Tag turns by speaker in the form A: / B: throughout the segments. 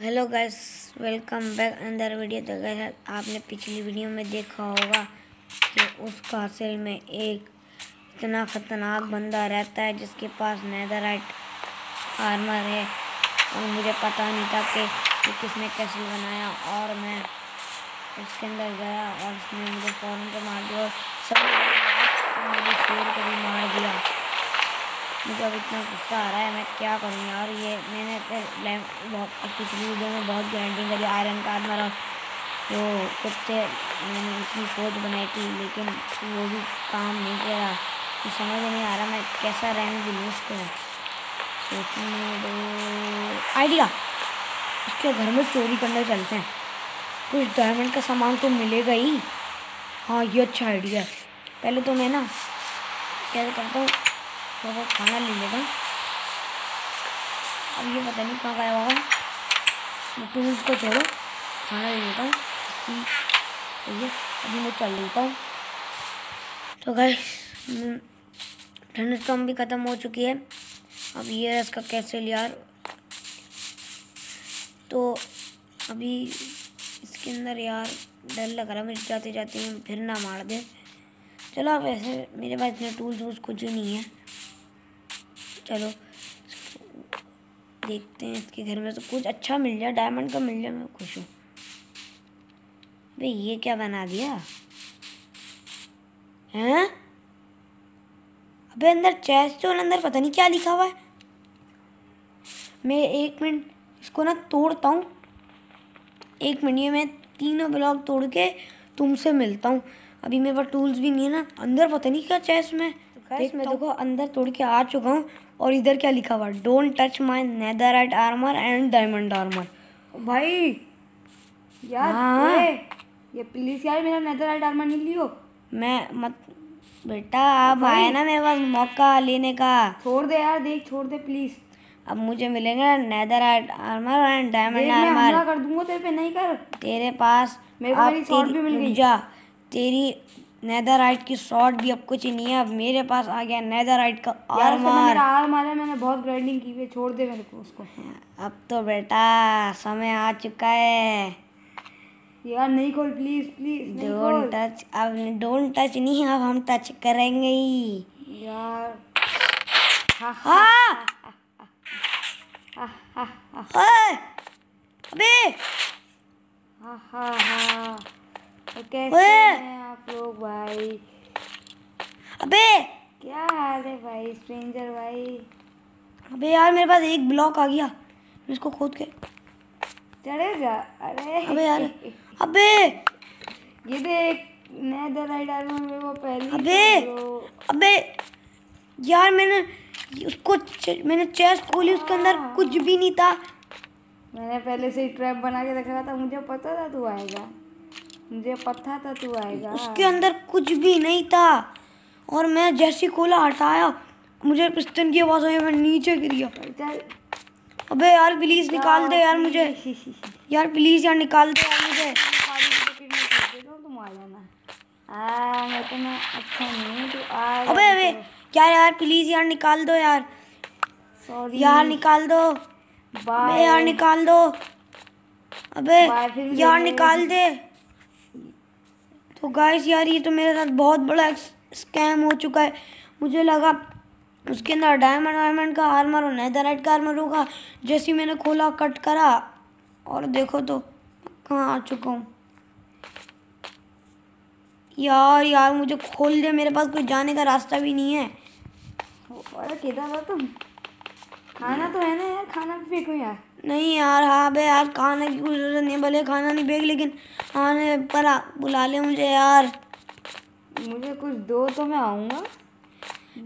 A: Hello guys, welcome back अंदर video. तो guys आपने पिछली वीडियो में देखा होगा कि उस कासिल में एक इतना ख़तरनाक बंदा रहता है जिसके पास नेदराइट आर्मर है। और मुझे पता नहीं था कि कि किसने कैसे बनाया। और मैं उसके अंदर गया और उसने मुझे फ़ौरन से मार दिया और सब मेरे शेर को भी मार दिया। मुझे अब इतना गुस्सा आ रहा है, मैं क्या करूँ यार? ये मैंने पिछली वीडियो में बहुत ग्राइंडिंग करी आयरन का आर्मर और जो कुत्ते मैंने इतनी सोच बनाई थी, लेकिन वो भी काम नहीं कर रहा। तो समझ नहीं आ रहा मैं कैसा रहने दिलूँ उसको। सोचने दो। आइडिया उसके घर में चोरी करने चलते हैं। कुछ डायमंड का सामान तो मिलेगा ही। हाँ ये अच्छा आइडिया पहले तो मैं ना, क्या करता हूँ थोड़ा खाना ले लेता हूँ अब ये पता नहीं कहाँ गया होगा। टूल्स को छोड़ो, खाना ले लेता हूँ ये अभी मैं चल लेता हूँ। तो गैस ठंड स्टॉम भी ख़त्म हो चुकी है। अब ये इसका कैसे यार तो अभी इसके अंदर यार डर लग रहा है मुझे जाते जाते फिर ना मार दे। चलो अब ऐसे मेरे पास इतने टूल्स वूल्स कुछ नहीं है। चलो। देखते हैं इसके घर में तो कुछ अच्छा मिल जाए डायमंड का मिल जाए, मैं खुश हूँ। भाई ये क्या बना दिया? हैं? अबे, अंदर चेस्ट और अंदर पता नहीं क्या लिखा हुआ है। मैं एक मिनट इसको ना तोड़ता हूँ। एक मिनट, ये मैं तीनों ब्लॉक तोड़ के तुमसे मिलता हूँ। अभी मेरे पास टूल्स भी नहीं है ना, अंदर पता नहीं क्या चेस्ट में। देख मैं देखो अंदर तोड़ के आ चुका हूँ और इधर क्या लिखा हुआ don't touch my netherite armour and diamond armour
B: भाई यार
A: हाँ।
B: ये, प्लीज़ यार मेरा नेदराइट आर्मर नहीं लियो।
A: मैं मत बेटा अब आए ना मेरे पास मौका लेने का।
B: छोड़ दे यार देख छोड़ दे प्लीज़
A: अब मुझे मिलेगा netherite armour and diamond armour
B: कर दूँगा तेरे पे नहीं कर।
A: तेरे पास
B: मेरे को मेरी भी मिल गई।
A: जा तेरी नेदराइट की शॉर्ट भी अब कुछ नहीं है अब मेरे पास आ गया नेदराइट का
B: यार
A: आर्मर
B: मारा है, मैंने बहुत ग्राइंडिंग की है छोड़ दे मेरे को उसको।
A: अब तो बेटा समय आ चुका है।
B: यार नहीं खोल प्लीज़ प्लीज़
A: डोंट टच अब डोंट टच नहीं अब हम टच करेंगे ही।
B: यार। हाँ
A: हाँ
B: हाँ। हाँ हाँ!
A: अबे।
B: हाँ हाँ। कैसे हैं आप लोग भाई?
A: अबे।
B: क्या हाल है भाई स्ट्रेंजर भाई?
A: अबे यार मेरे पास एक ब्लॉक आ गया। इसको खोद के
B: अरे।
A: अबे यार अबे।
B: ये देख में वो पहली
A: अबे! अबे। यार मैंने उसको च- मैंने चेस्ट खोली उसके अंदर कुछ भी नहीं था।
B: मैंने पहले से ही ट्रैप बना के रखा था मुझे पता था तू आएगा। मुझे पता था तू आएगा।
A: उसके अंदर कुछ भी नहीं था। और मैं जैसी ही खोला हटाया मुझे पिस्टन की आवाज़ आई मैं नीचे गिर गया। अबे यार प्लीज़ निकाल दे यार मुझे। यार प्लीज़ यार निकाल दे यार मुझे।
B: खाली की टिकट में छोड़ देता तुम आ जाना आ मैं तो मैं अच्छा नहीं आ
A: अबे अबे क्या यार प्लीज़ यार निकाल दो यार।
B: सॉरी
A: यार निकाल दो।
B: बाय
A: यार निकाल दो। अबे यार। निकाल दे। तो गाइस यार, ये तो मेरे साथ बहुत बड़ा स्कैम हो चुका है। मुझे लगा उसके अंदर डायमंड वायमंड का आर्मर और नेदराइट का आर्मर होगा, जैसे ही मैंने खोला कट करा। और देखो तो कहाँ आ चुका हूँ। यार यार, मुझे खोल दे, मेरे पास कोई जाने का रास्ता भी नहीं है।
B: अरे, किधर हो तुम? खाना तो है ना यार, खाना भी फेंको यार।
A: नहीं यार हाँ बे यार खाने की कोई ज़रूरत नहीं भले खाना नहीं बेग लेकिन आने पर आ- बुला ले मुझे यार।
B: मुझे कुछ दो तो मैं आऊँगा।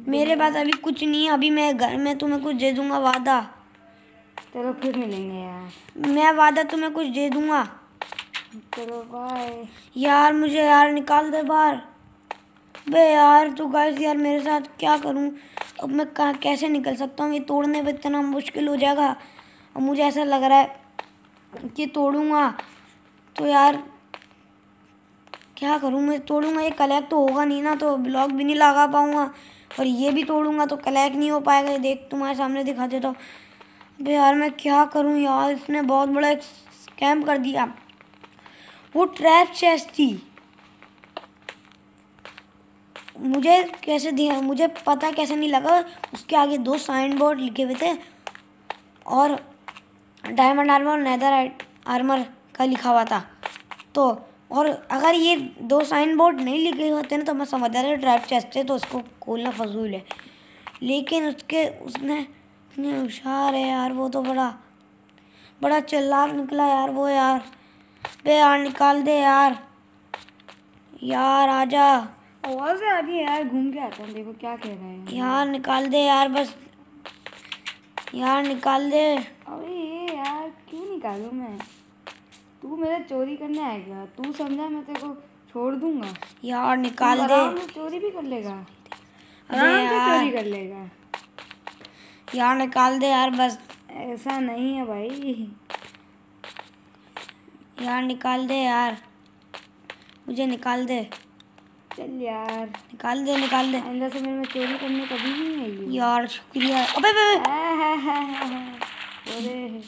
A: मेरे पास अभी कुछ नहीं है अभी मैं घर में तुम्हें कुछ दे दूँगा वादा।
B: चलो फिर मिलेंगे यार।
A: मैं वादा तुम्हें कुछ दे दूँगा।
B: चलो बाय
A: यार मुझे यार निकाल दे बाहर। बे यार तू गाइस यार मेरे साथ क्या करूँ? अब मैं कैसे निकल सकता हूँ? ये तोड़ने में इतना मुश्किल हो जाएगा। अब मुझे ऐसा लग रहा है कि तोड़ूँगा। तो यार, क्या करूँ? मैं तोड़ूँगा, ये कलेक्ट तो होगा नहीं ना तो ब्लॉक भी नहीं लगा पाऊँगा। और ये भी तोड़ूँगा तो कलेक्ट नहीं हो पाएगा। देख, तुम्हारे सामने दिखा देता हूँ। यार, मैं क्या करूँ यार? इसने बहुत बड़ा एक स्कैम कर दिया। वो ट्रैप चेस्ट थी। मुझे कैसे दिया? मुझे पता कैसे नहीं लगा। उसके आगे दो साइन बोर्ड लिखे हुए थे। और डायमंड आर्मर और नेदर आर्मर का लिखा हुआ था। तो और अगर ये दो साइन बोर्ड नहीं लिखे होते ना तो मैं समझ रहा ट्रैप चेस्ट है तो उसको खोलना फजूल है। लेकिन उसके उसने इतने होशियार है यार वो तो बड़ा बड़ा चिल्लाक निकला यार वो यार। बे यार निकाल दे यार। यार आजा।
B: आवाज़ आ रही है यार घूम के आता हूँ देखो क्या कह रहे हैं।
A: यार निकाल दे यार बस। यार निकाल दे।
B: ये यार क्यों निकालूं मैं? तू मेरा चोरी करने आएगा। तू समझा मैं तेरे को छोड़ दूँगा?
A: यार निकाल दे।
B: चोरी भी कर लेगा।
A: अरे यार।
B: चोरी कर लेगा।
A: यार निकाल दे यार बस।
B: ऐसा नहीं है भाई।
A: यार निकाल दे यार। मुझे निकाल दे।
B: चल यार।
A: निकाल दे निकाल दे।
B: आइंदा से मेरे में चोरी करने कभी नहीं आएगी
A: यार शुक्रिया। अबे बे बे,
B: अरे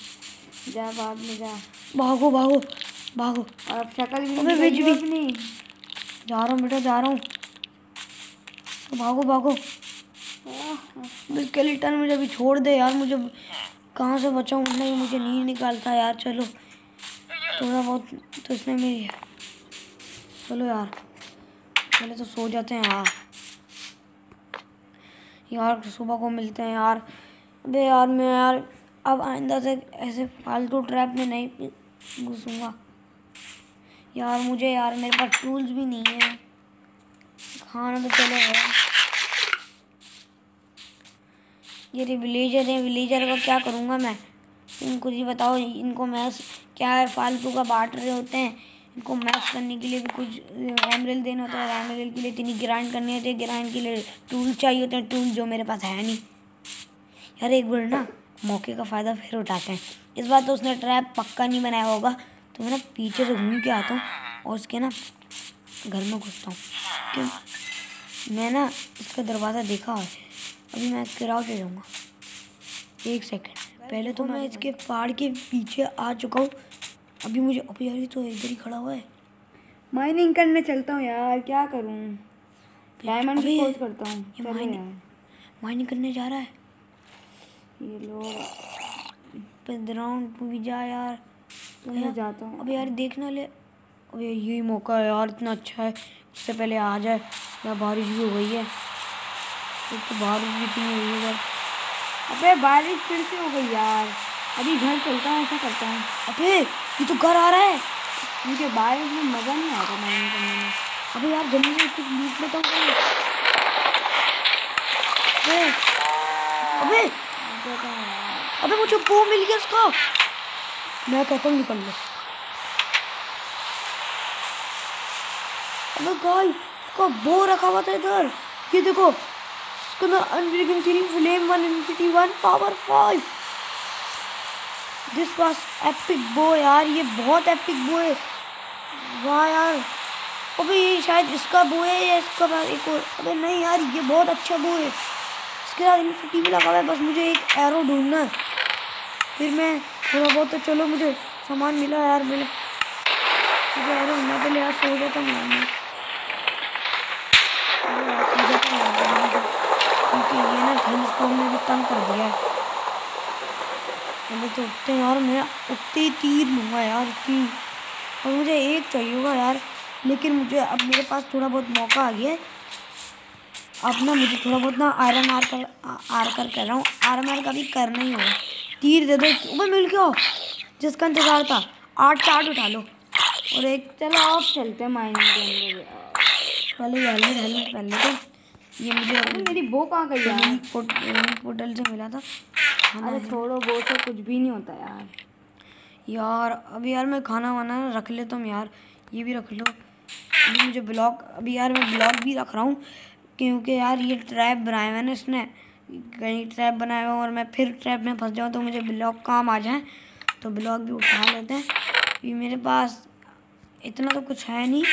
B: जा बाद में जा।
A: भागो भागो भागो।
B: और अब शक्ल भी
A: अबे
B: अपनी।
A: जा रहा हूँ बेटा जा रहा हूँ। भागो भागो। स्केलेटन मुझे अभी छोड़ दे यार मुझे कहाँ से बचाऊँ? नहीं मुझे नींद निकालता यार चलो। थोड़ा बहुत तो इसने मेरी चलो यार पहले तो सो जाते हैं यार यार सुबह को मिलते हैं यार। अबे यार मैं यार अब आइंदा से ऐसे फालतू ट्रैप में नहीं घुसूँगा। यार, मुझे यार, मेरे पास टूल्स भी नहीं है। खाना तो चलो है। ये विलेजर है विलेजर का क्या करूँगा मैं? इनको जी बताओ, इनको मैस क्या है? फालतू का बांट रहे होते हैं। इनको मैस करने के लिए भी कुछ एमरल देना होता है। एमरल के लिए इतनी ग्राइंड करनी होती है। ग्राइंड के लिए टूल चाहिए होते हैं। टूल जो मेरे पास है नहीं। यार, एक बार ना मौके का फ़ायदा फिर उठाते हैं। इस बार तो उसने ट्रैप पक्का नहीं बनाया होगा। तो मैं ना पीछे से घूम के आता हूँ और उसके ना घर में घुसता हूँ। क्यों? मैं ना इसका दरवाज़ा देखा है अभी मैं किराव पे जाऊँगा। एक सेकंड पहले तो मैं इसके पहाड़ के पीछे आ चुका हूँ। अभी मुझे अभी यार तो इधर ही खड़ा हुआ है।
B: माइनिंग करने चलता हूँ यार क्या करूँ? डायमंड खोज करता हूँ।
A: माइनिंग करने जा रहा है।
B: ये लो
A: ग्राउंड भी जा यार।
B: मैं जाता हूँ।
A: अबे यार देखना ले। अबे यही मौका है यार इतना अच्छा है। उससे पहले आ जाए। या बारिश भी हो गई है। एक तो बारिश भी इतनी हुई है
B: अबे बारिश फिर से हो गई यार। अभी घर चलता हूँ ऐसा करता हूँ।
A: अबे ये तो घर आ रहा है।
B: मुझे बारिश में मज़ा नहीं आता माइनिंग करने में।
A: अबे यार जल्दी से कुछ लूट लेता हूँ। अबे अबे।
B: तो
A: अबे मुझे वो मिल गया उसका। मैं कहता हूँ निकल लो। अबे गाय उसका बो रखा हुआ था इधर। ये देखो उसका ना unbreaking ceiling flame one infinity one power five this was epic bow यार, ये बहुत एपिक बो है वाह यार। अबे ये शायद इसका बो है या इसका एक और अबे नहीं यार, ये बहुत अच्छा बो है। इसके साथ इन्फिनिटी भी लगा हुआ है, बस मुझे एक एरो ढूंढना है। फिर मैं थोड़ा बहुत तो चलो, मुझे सामान मिला यार, मिला। मुझे एरो ढूंढना पहले यार, सो हूँ यार मैं। क्योंकि ये ना ठंड स्टोन में भी तंग कर दिया है। तो उठते यार, मैं उठते ही तीर लूँगा यार तीर और मुझे एक चाहिए होगा यार, लेकिन मुझे अब मेरे पास थोड़ा बहुत मौका आ गया है। अब ना मुझे थोड़ा बहुत ना आयरन आर कर आर कर कर रहा हूँ। आयरन आर का भी करना ही होगा। तीर दे दो वो मिल गया जिसका इंतज़ार था। आठ चार्ट उठा लो। और एक
B: चलो आप चलते हैं माइनिंग के अंदर।
A: पहले हेलमेट हेलमेट पहन लेते ये मुझे
B: अरे मेरी बो कहाँ गई यार?
A: लिंक पोर्टल से मिला था।
B: अरे
A: है।
B: छोड़ो बो से कुछ भी नहीं होता यार।
A: यार अभी यार मैं खाना वाना रख ले तुम यार। ये भी रख लो। अभी मुझे ब्लॉक अभी यार मैं ब्लॉक भी रख रहा हूँ। क्योंकि यार ये ट्रैप बनाया मैंने इसने। कहीं ट्रैप बनाया हुआ और मैं फिर ट्रैप में फंस जाऊँ तो मुझे ब्लॉक काम आ जाए तो ब्लॉक भी उठा लेते हैं। अभी मेरे पास इतना तो कुछ है नहीं।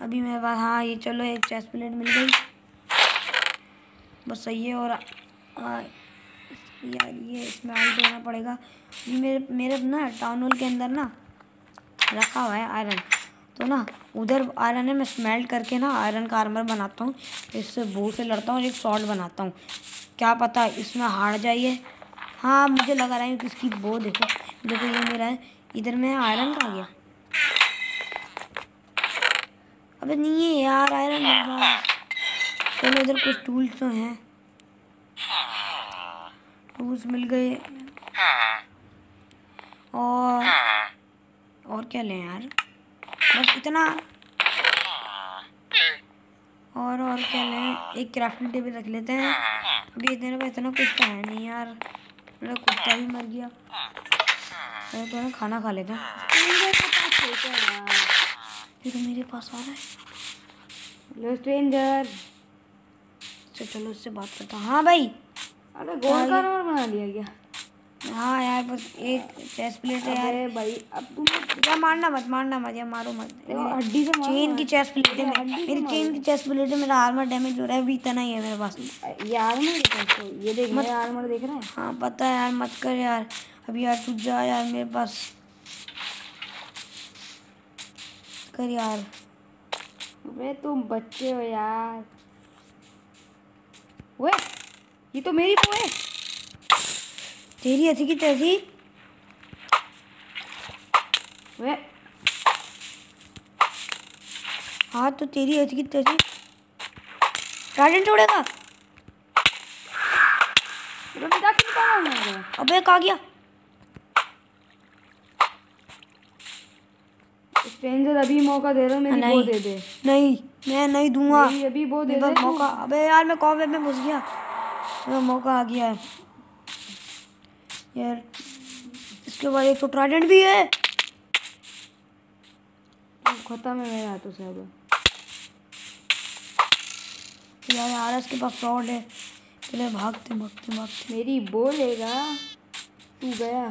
A: अभी मेरे पास हाँ ये चलो, एक चेस प्लेट मिल गई। बस सही है और यार ये इसमें आउट होना पड़ेगा। मेरे मेरे ना, टाउन हॉल के अंदर ना रखा हुआ है आयरन तो ना, उधर आयरन है, मैं स्मेल्ट करके ना आयरन का आर्मर बनाता हूँ। इससे बो से लड़ता हूँ, एक शॉर्ट बनाता हूँ। क्या पता इसमें हार जाइए। हाँ मुझे लगा रहा है कि इसकी बो देखो देखो ये मेरा है। इधर में आयरन कहाँ गया। अबे नहीं है यार आयरन चलो इधर कुछ टूल्स तो हैं। टूल्स मिल गए। और और क्या लें यार? बस इतना। और और क्या लें एक क्राफ्टिंग टेबल रख लेते हैं। अभी इतने पे इतना कुछ तो है नहीं यार। मेरा कुत्ता भी मर गया। तो तो ना खाना खा लेते हैं।
B: है।
A: फिर मेरे पास आ रहा है।
B: लो स्ट्रेंजर।
A: तो चलो उससे बात करता हूँ। हाँ भाई।
B: अरे गोल का नंबर बना दिया क्या?
A: हाँ यार बस एक चेस्ट प्लेट है यार।
B: भाई अब तुम
A: या मारना मत मारना मत या मारो मत।
B: तो हड्डी से
A: चेन की चेस्ट प्लेट है मेरी। चेन की चेस्ट प्लेट है मेरा आर्मर डैमेज हो रहा है अभी इतना ही है मेरे पास।
B: ये आर्मर देखो ये देख मेरा आर्मर देख रहा है?
A: हाँ पता है यार मत कर यार। अभी यार तू जा यार मेरे पास। कर यार।
B: वे तुम बच्चे हो यार। वे ये तो मेरी है
A: तेरी ऐसी की तैसी
B: वे।
A: हाँ तो तेरी ऐसी की तैसी ट्राइडेंट छोड़ेगा। अबे कहाँ गया।
B: स्ट्रेंजर अभी मौका दे रहा हूँ मेरी
A: नहीं।
B: दे दे।
A: नहीं मैं नहीं दूँगा।
B: अभी बो दे दे।
A: मौका अबे यार मैं कॉवे में घुस गया। मेरा मौका आ गया है। यार इसके बाद एक तो ट्राइडेंट भी है।
B: खत्म है मेरे हाथों से अब
A: यार यार इसके पास फ्रॉड है। चले भागते भागते भागते।
B: मेरी बोलेगा तू गया।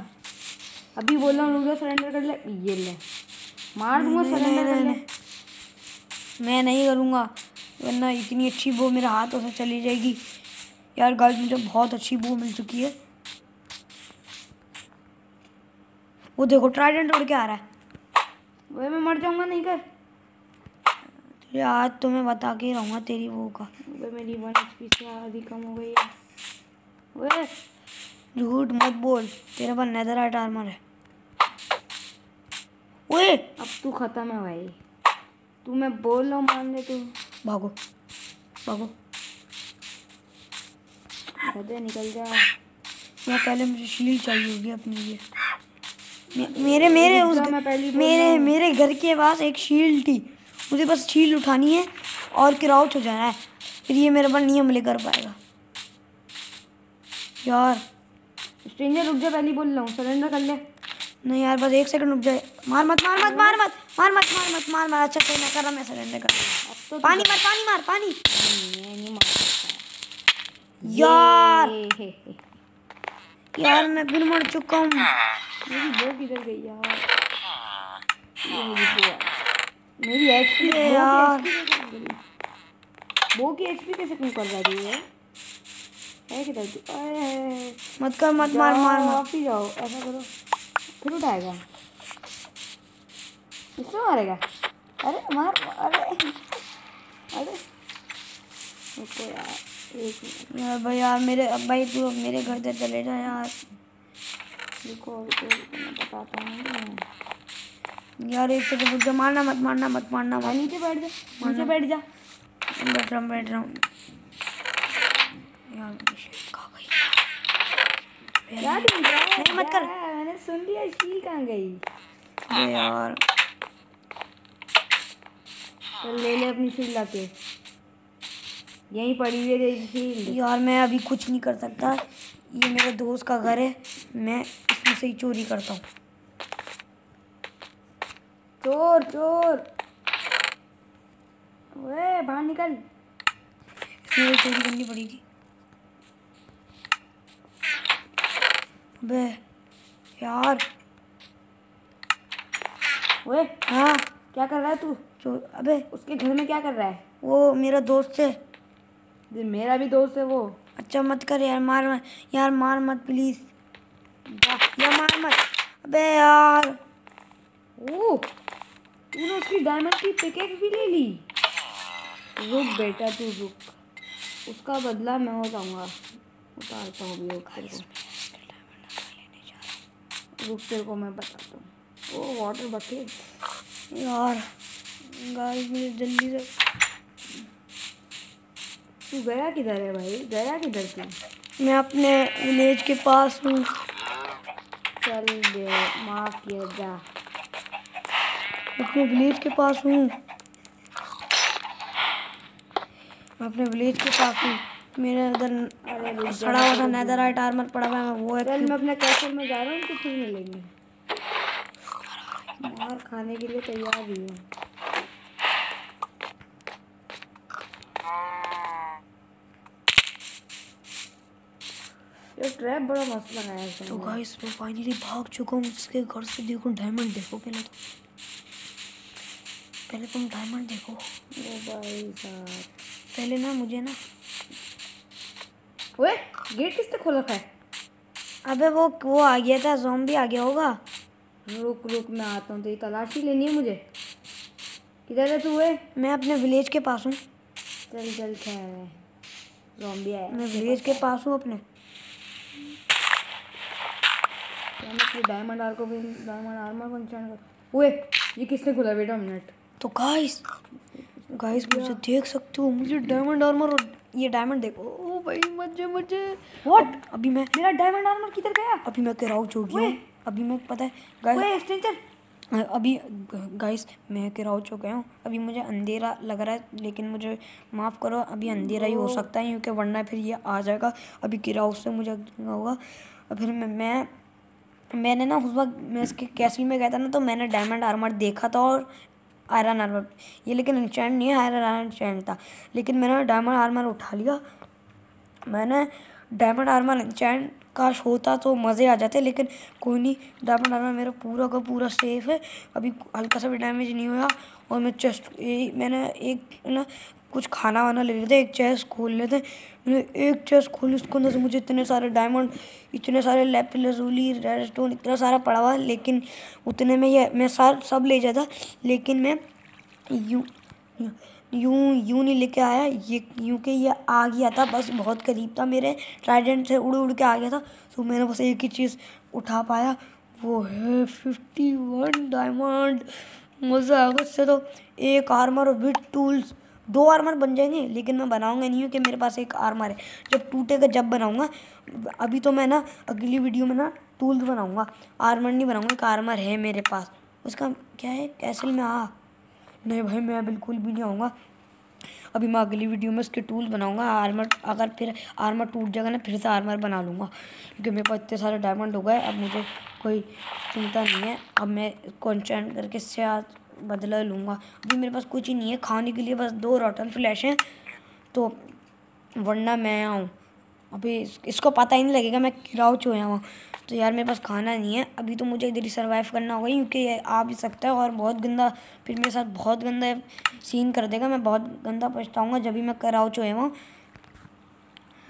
B: अभी बोल रहा हूँ सरेंडर कर ले। ये ले। मार दूँगा सरेंडर कर ले।
A: मैं नहीं करूँगा वरना इतनी अच्छी बो मेरे हाथों से चली जाएगी। यार गाइस मुझे बहुत अच्छी बो मिल चुकी है। वो देखो ट्राइडेंट उड़ के आ रहा है।
B: वही मैं मर जाऊँगा नहीं कर।
A: तुझे आज तो मैं बता के रहूँगा तेरी वो का।
B: वही मेरी वन एच से आधी कम हो गई है। वे
A: झूठ मत बोल तेरे पास नेदर आर्मर है। ओए!
B: अब तू खत्म है भाई। तू मैं बोल रहा हूँ मान ले तू।
A: भागो भागो।
B: निकल जा।
A: या पहले मुझे शील्ड चाहिए होगी अपने लिए। मे- मेरे मेरे उस
B: बोल
A: मेरे मेरे घर के पास एक शील्ड थी। मुझे बस शील्ड उठानी है और क्राउच हो जाना है। फिर ये मेरे पर नियम लेकर पाएगा। यार।
B: स्ट्रेंजर रुक जा पहली बोल रहा हूँ। सरेंडर कर ले।
A: नहीं यार बस एक सेकंड रुक जाए मार मत मार मत मार मत मार मत मार मत मार मार अच्छा कोई ना कर रहा मैं सरेंडर कर
B: तो
A: पानी मार पानी मार पानी।
B: नहीं, मार
A: यार। यार मैं फिर मर चुका हूँ।
B: मेरी बो किधर गई यार। ये मेरी मेरी एचपी
A: यार।
B: बो की एचपी कैसे कम कर रहा है? है किधर तू अरे।
A: मत कर मत मार मार मत
B: वापस जाओ। ऐसा करो। फिर उठाएगा। इससे मारेगा? अरे मार अरे। अरे। रुको यार एक
A: यार भाई यार मेरे अब भाई तू मेरे घर से चले जा यार।
B: रुको, बताता हूँ।
A: यार एक सेकंड रुक जा मारना मत मारना मत मारना मत।
B: नीचे बैठ जा नीचे बैठ जा।
A: बैठ रहा हूँ बैठ रहा हूँ। यार नहीं, मत कर।
B: मैंने सुन लिया शील कहाँ गई?
A: यार।
B: चल ले ले अपनी शील लाके। यहीं पड़ी हुई है
A: यार मैं अभी कुछ नहीं कर सकता। ये मेरे दोस्त का घर है। मैं से ही चोरी करता हूँ।
B: चोर चोर। ओए बाहर निकल।
A: इसमें चोरी करनी पड़ेगी। अबे यार।
B: ओए
A: हाँ
B: क्या कर रहा है तू?
A: चोर अबे
B: उसके घर में क्या कर रहा है?
A: वो मेरा दोस्त है।
B: मेरा भी दोस्त है वो।
A: अच्छा मत कर यार मार मत यार मार मत प्लीज़ यार मार मत अबे यार।
B: ओ तूने उसकी डायमंड की पिकेक्स भी ले ली? रुक बेटा तू रुक। उसका बदला मैं हो जाऊँगा उतारता हूँ भी रुक तेरे को। रुक तेरे को मैं बताता हूँ। ओ वाटर बकेट
A: यार गाइस मुझे जल्दी से
B: तू गया किधर है भाई? गया किधर तू?
A: मैं अपने विलेज के पास हूँ।
B: चल दे माफ़ किया जा।
A: अपने विलेज के पास हूँ। मैं अपने विलेज के पास हूँ। मेरे उधर खड़ा हुआ था नैदर आइट आर्मर पड़ा हुआ है मैं वो
B: चल मैं अपने कैसल में जा रहा हूँ तो फिर मिलेंगे मार खाने के लिए तैयार ही हूँ। ट्रैप बड़ा मस्त लगाया है
A: तो गाइस मैं फाइनली भाग चुका हूँ उसके घर से देखो डायमंड देखो पहले तो। पहले तुम डायमंड देखो।
B: ओ भाई साहब।
A: पहले ना मुझे ना
B: ओए गेट किसने खोला था?
A: अबे वो वो आ गया था जॉम्बी आ गया होगा।
B: रुक रुक मैं आता हूँ तेरी तलाशी लेनी है मुझे। किधर है तू है
A: मैं अपने विलेज के पास हूँ।
B: चल चल खैर जॉम्बी आया।
A: मैं विलेज के पास हूँ अपने।
B: अपने डायमंड आर को भी डायमंड आर्मर को निशान कर। ओए ये किसने खोला बेटा मिनट
A: तो गाइस गाइस मुझे देख सकते हो मुझे डायमंड आर्मर और ये डायमंड देखो। ओ भाई मज़े मज़े
B: व्हाट
A: अभी मैं
B: मेरा डायमंड आर्मर किधर गया?
A: अभी मैं किराउच हो गया हूँ अभी मैं पता है गाइस
B: ओए एक्सटेंशन
A: अभी गाइस मैं किराउच हो गया हूँ अभी मुझे अंधेरा लग रहा है लेकिन मुझे माफ़ करो अभी अंधेरा ही हो सकता है क्योंकि वरना फिर ये आ जाएगा अभी किराउच से मुझे होगा। फिर मैं मैं मैंने ना उस वक्त, मैं इसके कैसल में गया था ना तो मैंने डायमंड आर्मर देखा था और आयरन आर्मर ये लेकिन इंचेंट नहीं है आयरन आयरन इंचेंट था। लेकिन मैंने डायमंड आर्मर उठा लिया। मैंने डायमंड आर्मर इंचेंट काश होता तो मज़े आ जाते, लेकिन कोई नहीं डायमंड आर्मर मेरा पूरा का पूरा सेफ़ है। अभी हल्का सा भी डैमेज नहीं हुआ और मैं चेस्ट मैंने एक ना कुछ खाना वाना ले लेते, एक चेस्ट खोल लेते। मैंने एक चेस्ट खोली, उसके अंदर से मुझे इतने सारे डायमंड इतने सारे लेपिलजूली रेडस्टोन इतना सारा पड़ा हुआ, लेकिन उतने में ये, मैं सार सब ले जाता। लेकिन मैं यूँ यूँ यूँ नहीं लेके आया, ये यूँ के ये आ गया था, बस बहुत करीब था मेरे। ट्राइडेंट से उड़ उड़ के आ गया था तो मैंने बस एक ही चीज़ उठा पाया, वो है फिफ्टी वन डायमंड मज़ा आएगा उससे तो एक आर्मर विद टूल्स दो आर्मर बन जाएँगे, लेकिन मैं बनाऊँगा नहीं हूँ कि मेरे पास एक आर्मर है जब टूटेगा, जब बनाऊँगा। अभी तो मैं ना, अगली वीडियो में ना टूल्स बनाऊँगा। आर्मर नहीं बनाऊँगा, एक आर्मर है मेरे पास। उसका क्या है? कैसल में आ। नहीं भाई, मैं बिल्कुल भी नहीं आऊँगा। अभी मैं अगली वीडियो में उसके टूल बनाऊँगा। आर्मर अगर फिर आर्मर टूट जाएगा ना, फिर से आर्मर बना लूँगा। क्योंकि मेरे पास इतने सारे डायमंड हो गए, अब मुझे कोई चिंता नहीं है। अब मैं कॉन्चेंट करके आज बदला लूँगा। अभी मेरे पास कुछ ही नहीं है खाने के लिए बस दो रॉटन फ्लैश हैं। तो वरना मैं आऊँ। अभी इस- इसको पता ही नहीं लगेगा मैं किराउच होया हूँ तो यार मेरे पास खाना नहीं है। अभी तो मुझे इधर ही सर्वाइव करना होगा क्योंकि ये आ भी सकता है और बहुत गंदा फिर मेरे साथ बहुत गंदा सीन कर देगा। मैं बहुत गंदा पछताऊँगा जब भी मैं कराउच होया हूँ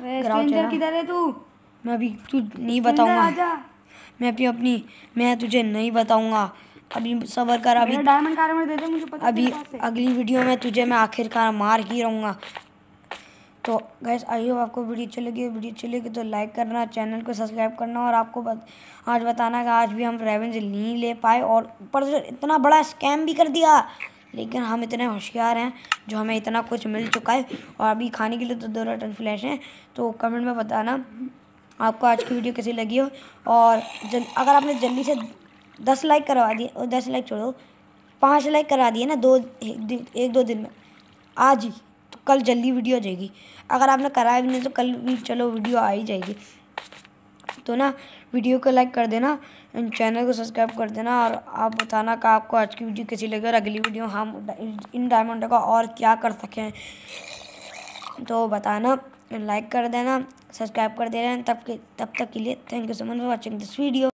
B: ओए
A: ग्राउंड
B: स्ट्रेंजर
A: है।
B: किधर है तू?
A: मैं अभी तू नहीं बताऊँगा। मैं अभी अपनी मैं तुझे नहीं बताऊँगा। अभी सबर कर अभी
B: डायमंड का आर्मर दे दे मुझे पता
A: अभी
B: है।
A: अगली वीडियो में तुझे मैं आखिरकार मार ही रहूँगा। तो गैस आई होप आपको वीडियो अच्छी लगी। वीडियो अच्छी लगी तो लाइक करना चैनल को सब्सक्राइब करना और आपको बत, आज बताना कि आज भी हम रेवेंज नहीं ले पाए और ऊपर से इतना बड़ा स्कैम भी कर दिया। लेकिन हम इतने होशियार हैं जो हमें इतना कुछ मिल चुका है। और अभी खाने के लिए तो दो रटन फ्लैश हैं तो कमेंट में बताना आपको आज की वीडियो कैसी लगी हो। और जल, अगर आपने जल्दी से दस लाइक करवा दिए और दस लाइक छोड़ो। पाँच लाइक करा दिए ना दो एक, दो दिन में। आज ही तो कल जल्दी वीडियो आ जाएगी। अगर आपने कराया भी नहीं तो कल भी चलो वीडियो आ ही जाएगी। तो ना वीडियो को लाइक कर देना चैनल को सब्सक्राइब कर देना और आप बताना कि आपको आज की वीडियो कैसी लगी और अगली वीडियो हम इन डायमंड का और क्या कर सकें तो बताना लाइक कर देना सब्सक्राइब कर देना तब के तब तक के लिए thank you so much for watching this video